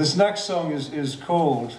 This next song is, is called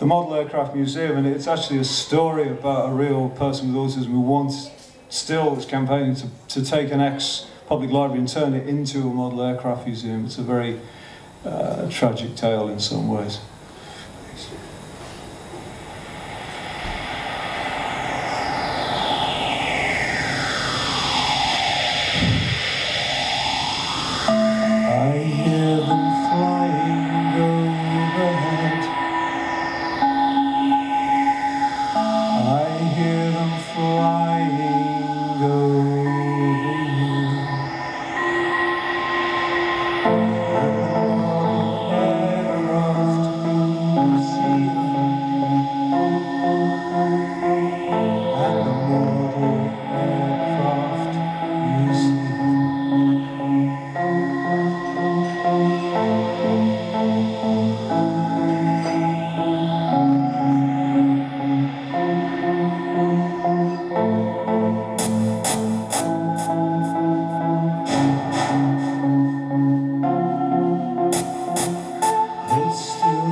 The Model Aircraft Museum, and it's actually a story about a real person with autism who wants, still is campaigning to, to take an ex public library and turn it into a model aircraft museum. It's a very uh, tragic tale in some ways. still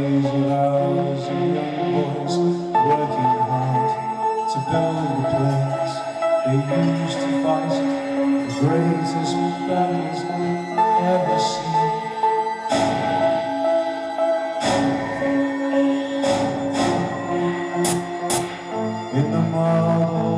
craziest bodies we've ever seen. In the model